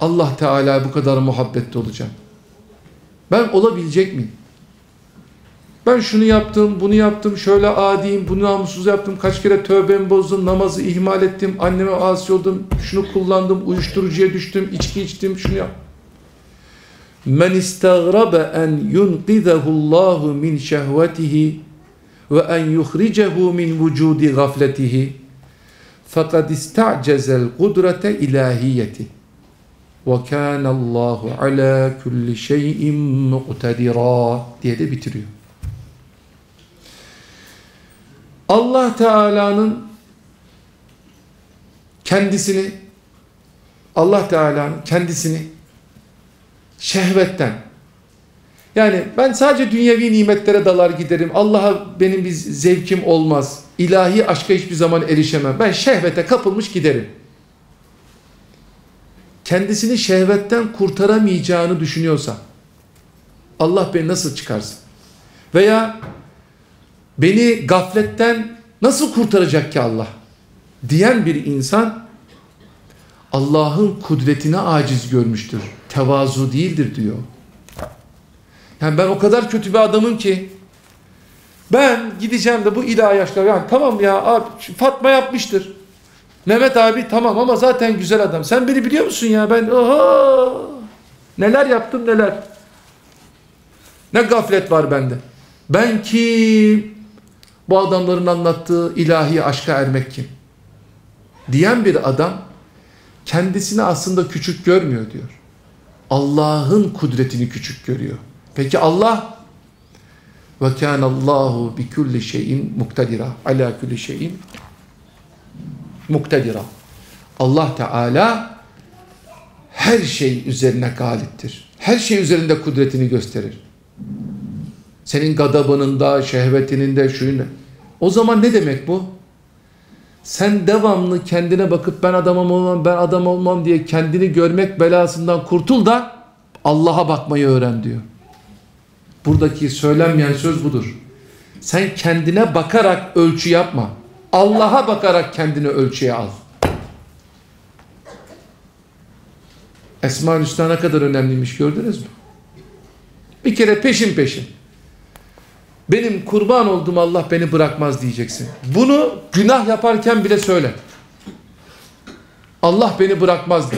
Allah Teala bu kadar muhabbette olacağım. Ben olabilecek miyim? Ben şunu yaptım, bunu yaptım, şöyle adiyim, bunu namussuz yaptım, kaç kere tövbemi bozdum, namazı ihmal ettim, anneme asi oldum, şunu kullandım, uyuşturucuya düştüm, içki içtim, şunu yap. Men istagrabe en yunqizahu Allahu min şehvetihi ve en yuhricehu min vücudi gafletihi fakat ista'cezel kudrete ilahiyeti kana Allahu ala kulli şeyin muqtedira diye de bitiriyor. Allah Teala'nın kendisini Allah Teala'nın kendisini şehvetten yani ben sadece dünyevi nimetlere dalar giderim. Allah'a benim bir zevkim olmaz. İlahi aşka hiçbir zaman erişemem. Ben şehvete kapılmış giderim. Kendisini şehvetten kurtaramayacağını düşünüyorsa Allah beni nasıl çıkarsın? Veya beni gafletten nasıl kurtaracak ki Allah? Diyen bir insan Allah'ın kudretine aciz görmüştür. Tevazu değildir diyor. Yani ben o kadar kötü bir adamım ki ben gideceğim de bu ilahi yaşlar yani tamam ya abi Fatma yapmıştır. Mehmet abi tamam ama zaten güzel adam. Sen beni biliyor musun ya ben oha neler yaptım neler. Ne gaflet var bende. Ben kim? Bu adamların anlattığı ilahi aşka ermek kim? Diyen bir adam kendisini aslında küçük görmüyor diyor. Allah'ın kudretini küçük görüyor. Peki Allah ve kana Allahu bi kulli şeyin muktedira ala kulli şeyin muktedira. Allah Teala her şey üzerine galiptir. Her şey üzerinde kudretini gösterir. Senin gadabının da, şehvetinin de, şuyun O zaman ne demek bu? Sen devamlı kendine bakıp ben adamım olmam, ben adam olmam diye kendini görmek belasından kurtul da Allah'a bakmayı öğren diyor. Buradaki söylenmeyen söz budur. Sen kendine bakarak ölçü yapma. Allah'a bakarak kendini ölçüye al. Esma-ül Hüsna ne kadar önemliymiş gördünüz mü? Bir kere peşin peşin. Benim kurban olduğum Allah beni bırakmaz diyeceksin. Bunu günah yaparken bile söyle. Allah beni bırakmaz de.